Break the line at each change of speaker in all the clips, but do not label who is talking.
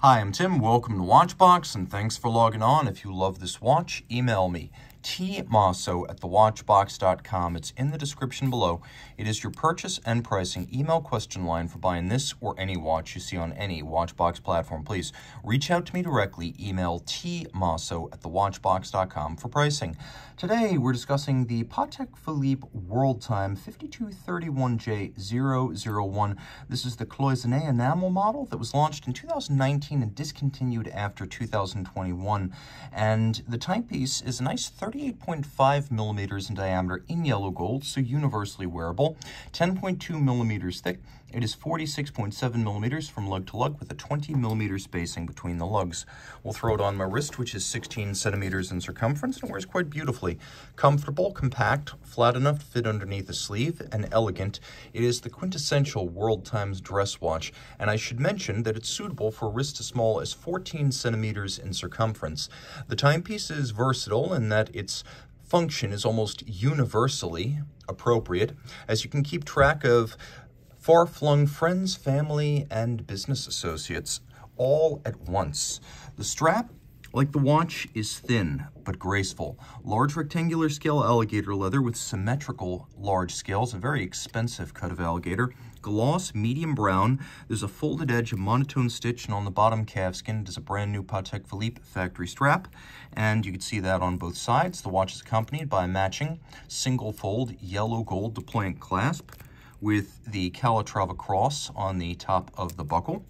Hi, I'm Tim. Welcome to Watchbox, and thanks for logging on. If you love this watch, email me tmosso at thewatchbox.com. It's in the description below. It is your purchase and pricing email question line for buying this or any watch you see on any Watchbox platform. Please reach out to me directly. Email tmosso at thewatchbox.com for pricing. Today, we're discussing the Patek Philippe World Time 5231J001. This is the cloisonné enamel model that was launched in 2019 and discontinued after 2021. And the timepiece is a nice 38.5 millimeters in diameter in yellow gold, so universally wearable, 10.2 millimeters thick. It is 46.7 millimeters from lug to lug with a 20 millimeter spacing between the lugs. We'll throw it on my wrist, which is 16 centimeters in circumference and wears quite beautifully. Comfortable, compact, flat enough to fit underneath a sleeve, and elegant. It is the quintessential World Times dress watch, and I should mention that it's suitable for wrists as small as 14 centimeters in circumference. The timepiece is versatile in that its function is almost universally appropriate, as you can keep track of far-flung friends, family, and business associates all at once. The strap, like the watch, is thin but graceful. Large rectangular scale alligator leather with symmetrical large scales, a very expensive cut of alligator. Gloss, medium brown. There's a folded edge, a monotone stitch, and on the bottom calfskin is a brand new Patek Philippe factory strap. And you can see that on both sides. The watch is accompanied by a matching single fold yellow gold deployant clasp with the Calatrava cross on the top of the buckle.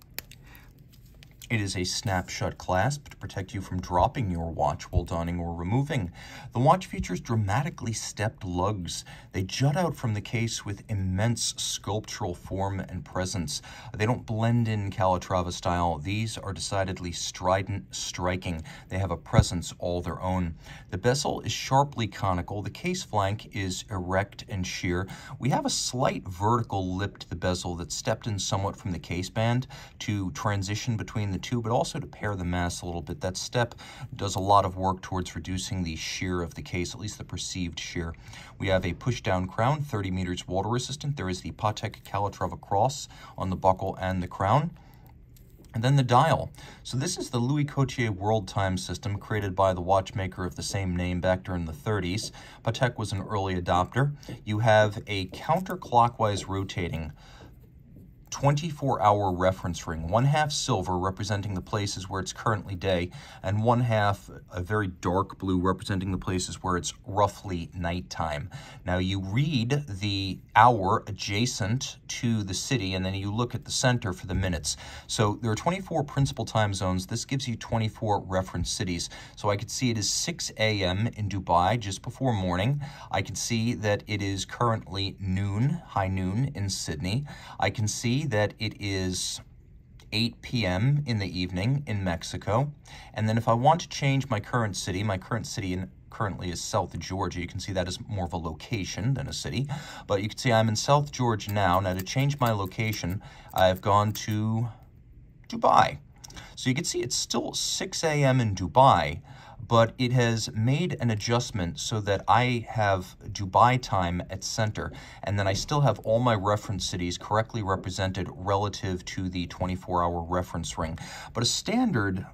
It is a snapshot clasp to protect you from dropping your watch while donning or removing. The watch features dramatically stepped lugs. They jut out from the case with immense sculptural form and presence. They don't blend in Calatrava style. These are decidedly strident, striking. They have a presence all their own. The bezel is sharply conical. The case flank is erect and sheer. We have a slight vertical lip to the bezel that stepped in somewhat from the case band to transition between the the two, but also to pare the mass a little bit. That step does a lot of work towards reducing the shear of the case, at least the perceived shear. We have a push-down crown, 30 meters water resistant. There is the Patek Calatrava cross on the buckle and the crown. And then the dial. So this is the Louis Cottier World Time system created by the watchmaker of the same name back during the 30s. Patek was an early adopter. You have a counterclockwise rotating 24-hour reference ring, one half silver representing the places where it's currently day, and one half a very dark blue representing the places where it's roughly nighttime. Now you read the hour adjacent to the city, and then you look at the center for the minutes. So there are 24 principal time zones. This gives you 24 reference cities. So I could see it is 6 a.m. in Dubai just before morning. I can see that it is currently noon, high noon in Sydney. I can see that it is 8 p.m. in the evening in Mexico. And then if I want to change my current city, my current city in, currently is South Georgia. You can see that is more of a location than a city. But you can see I'm in South Georgia now. Now to change my location, I've gone to Dubai. So you can see it's still 6 a.m. in Dubai, but it has made an adjustment so that I have Dubai time at center, and then I still have all my reference cities correctly represented relative to the 24-hour reference ring. But a standard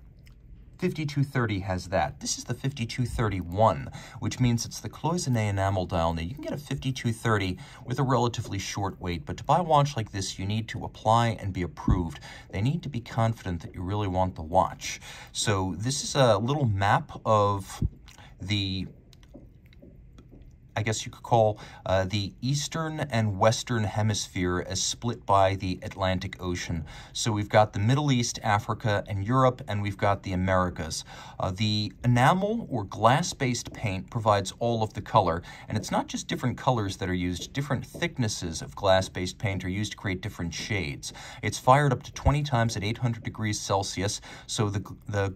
5230 has that. This is the 5231, which means it's the cloisonné enamel dial. Now, you can get a 5230 with a relatively short wait, but to buy a watch like this, you need to apply and be approved. They need to be confident that you really want the watch. So this is a little map of the I guess you could call uh, the eastern and western hemisphere as split by the Atlantic Ocean. So we've got the Middle East, Africa, and Europe, and we've got the Americas. Uh, the enamel or glass-based paint provides all of the color, and it's not just different colors that are used, different thicknesses of glass-based paint are used to create different shades. It's fired up to 20 times at 800 degrees Celsius, so the, the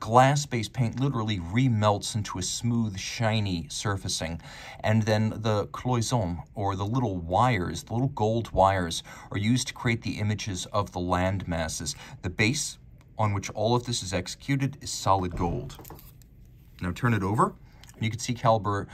glass-based paint literally remelts into a smooth, shiny surfacing. And then the cloison, or the little wires, the little gold wires, are used to create the images of the land masses. The base on which all of this is executed is solid gold. Now turn it over, and you can see caliber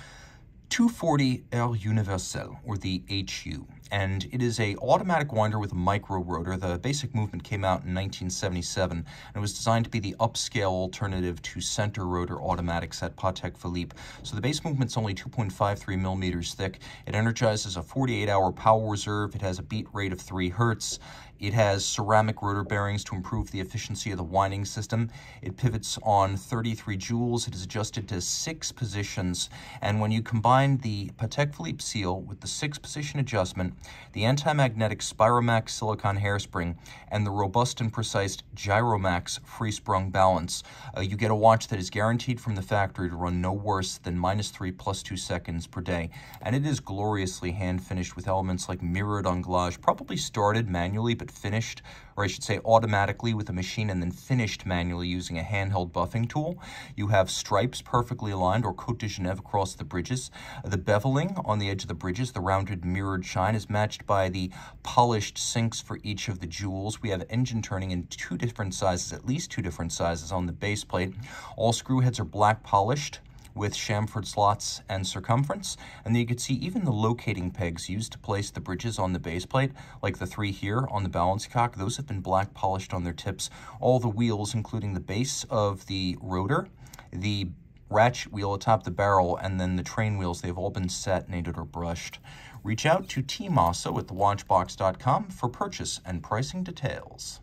240 Heure Universelle, or the HU, and it is a automatic winder with a micro rotor. The basic movement came out in 1977 and it was designed to be the upscale alternative to center rotor automatics at Patek Philippe. So the base movement's only 2.53 millimeters thick. It energizes a 48-hour power reserve. It has a beat rate of 3 hertz. It has ceramic rotor bearings to improve the efficiency of the winding system. It pivots on 33 jewels. It is adjusted to six positions. And when you combine the Patek Philippe seal with the six position adjustment, the anti-magnetic Spiromax silicon hairspring, and the robust and precise Gyromax free-sprung balance, uh, you get a watch that is guaranteed from the factory to run no worse than minus three plus two seconds per day. And it is gloriously hand finished with elements like mirrored anglage, probably started manually but finished, or I should say automatically with a machine and then finished manually using a handheld buffing tool. You have stripes perfectly aligned or Cote de Genève across the bridges. The beveling on the edge of the bridges, the rounded mirrored shine, is matched by the polished sinks for each of the jewels. We have engine turning in two different sizes, at least two different sizes on the base plate. All screw heads are black polished with chamfered slots and circumference. And then you can see even the locating pegs used to place the bridges on the base plate, like the three here on the balance cock, those have been black polished on their tips. All the wheels, including the base of the rotor, the ratchet wheel atop the barrel, and then the train wheels, they've all been satinated, or brushed. Reach out to T. Mosso at thewatchbox.com for purchase and pricing details.